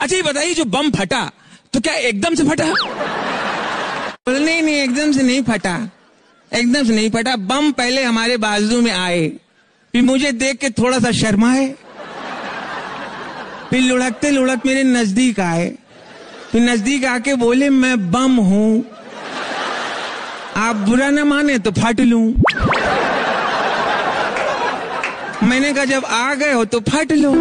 अच्छा ये बताइए, जो बम फटा तो क्या एकदम से फटा? बोले, नहीं नहीं, एकदम से नहीं फटा। एकदम से नहीं फटा। बम पहले हमारे बाजू में आए। फिर मुझे देख के थोड़ा सा शर्माए। फिर लुढ़कते लुढ़क मेरे नज़दीक आए। फिर नज़दीक आके बोले, मैं बम हूँ। आप बुरा ना माने तो फट लू। मैंने कहा, जब आ गए हो तो फट लो।